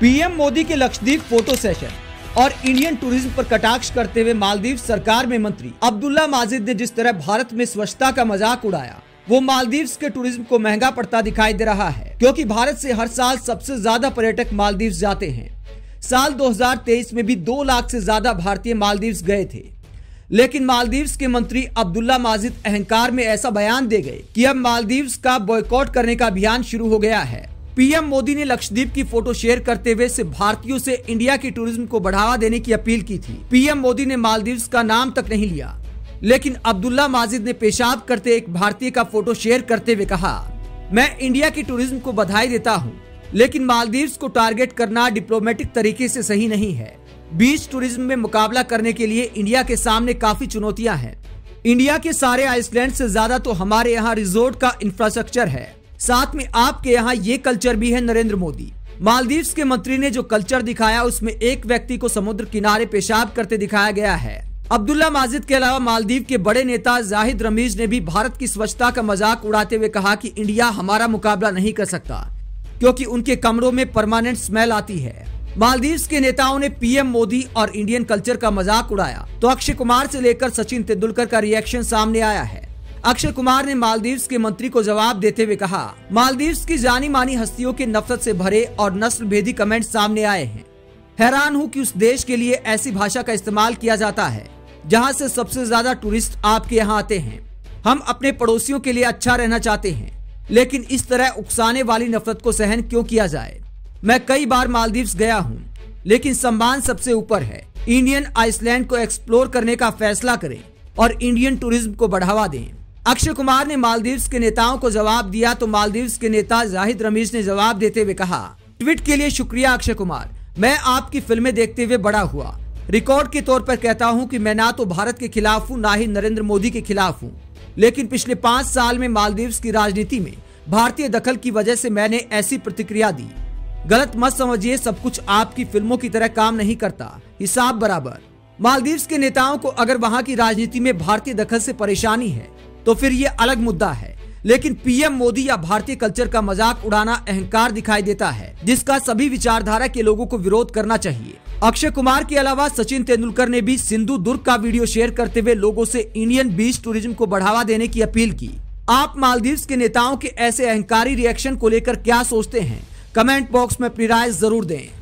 PM Modi के Lakshadweep photo session और Indian tourism पर कटाक्ष करते हुए मालदीव सरकार में मंत्री अब्दुल्ला माजिद ने जिस तरह भारत में स्वच्छता का मज़ाक उड़ाया, वो मालदीव के टूरिज़्म को महँगा पड़ता दिखाई दे रहा है, क्योंकि भारत से हर साल सबसे ज़्यादा पर्यटक मालदीव जाते हैं। साल 2023 में भी दो लाख से ज़्यादा भारतीय मालदीव गए थे। लेकिन मालदीव्स के मंत्री अब्दुल्ला माजिद अहंकार में ऐसा बयान दे गए कि अब मालदीव्स का बॉयकॉट करने का अभियान शुरू हो गया है। पीएम मोदी ने लक्षद्वीप की फ़ोटो शेयर करते हुए से भारतीयों से इंडिया की टूरिज़्म को बढ़ावा देने की अपील की थी। पीएम मोदी ने मालदीव्स का नाम तक नहीं लिया, लेकिन अब्दुल्ला माजिद ने पेशाब करते एक भारतीय का फ़ोटो शेयर करते हुए कहा, मैं इंडिया की टूरिज़्म को बधाई देता हूँ, लेकिन मालदीव्स को टारगेट करना डिप्लोमेटिक तरीके से सही नहीं है। बीच टूरिज़्म में मुकाबला करने के लिए इंडिया के सामने काफ़ी चुनौतियाँ हैं। इंडिया के सारे आइसलैंड से ज़्यादा तो हमारे यहाँ रिजोर्ट का इंफ्रास्ट्रक्चर है। साथ में आपके यहाँ ये कल्चर भी है, नरेंद्र मोदी। मालदीव्स के मंत्री ने जो कल्चर दिखाया, उसमें एक व्यक्ति को समुद्र किनारे पेशाब करते दिखाया गया है। अब्दुल्ला माजिद के अलावा मालदीव के बड़े नेता जाहिद रमीज ने भी भारत की स्वच्छता का मज़ाक उड़ाते हुए कहा कि इंडिया हमारा मुकाबला नहीं कर सकता, क्योंकि उनके कमरों में परमानेंट स्मेल आती है। मालदीव के नेताओं ने पीएम मोदी और इंडियन कल्चर का मज़ाक उड़ाया। तो अक्षय कुमार से लेकर सचिन तेंदुलकर का रिएक्शन सामने आया है। अक्षय कुमार ने मालदीव्स के मंत्री को जवाब देते हुए कहा, मालदीव्स की जानी मानी हस्तियों के नफरत से भरे और नस्ल भेदी कमेंट सामने आए हैं। हैरान हूँ कि उस देश के लिए ऐसी भाषा का इस्तेमाल किया जाता है, जहाँ से सबसे ज़्यादा टूरिस्ट आपके यहाँ आते हैं। हम अपने पड़ोसियों के लिए अच्छा रहना चाहते हैं, लेकिन इस तरह उकसाने वाली नफरत को सहन क्यों किया जाए? मैं कई बार मालदीव्स गया हूँ, लेकिन सम्मान सबसे ऊपर है। इंडियन आइसलैंड को एक्सप्लोर करने का फैसला करें और इंडियन टूरिज़्म को बढ़ावा दें। अक्षय कुमार ने मालदीव्स के नेताओं को जवाब दिया तो मालदीव्स के नेता जाहिद रमीज ने जवाब देते हुए कहा, ट्वीट के लिए शुक्रिया अक्षय कुमार। मैं आपकी फ़िल्में देखते हुए बड़ा हुआ। रिकॉर्ड के तौर पर कहता हूँ कि मैं ना तो भारत के खिलाफ हूँ, ना ही नरेंद्र मोदी के खिलाफ हूँ। लेकिन पिछले पाँच साल में मालदीव्स की राजनीति में भारतीय दखल की वजह से मैंने ऐसी प्रतिक्रिया दी। गलत मत समझिए, सब कुछ आपकी फ़िल्मों की तरह काम नहीं करता। हिसाब बराबर। मालदीव्स के नेताओं को अगर वहाँ की राजनीति में भारतीय दखल से परेशानी है तो फिर ये अलग मुद्दा है। लेकिन पीएम मोदी या भारतीय कल्चर का मज़ाक उड़ाना अहंकार दिखाई देता है, जिसका सभी विचारधारा के लोगों को विरोध करना चाहिए। अक्षय कुमार के अलावा सचिन तेंदुलकर ने भी सिंधु दुर्ग का वीडियो शेयर करते हुए लोगों से इंडियन बीच टूरिज़्म को बढ़ावा देने की अपील की। आप मालदीव के नेताओं के ऐसे अहंकारी रिएक्शन को लेकर क्या सोचते हैं? कमेंट बॉक्स में अपनी राय ज़रूर दें।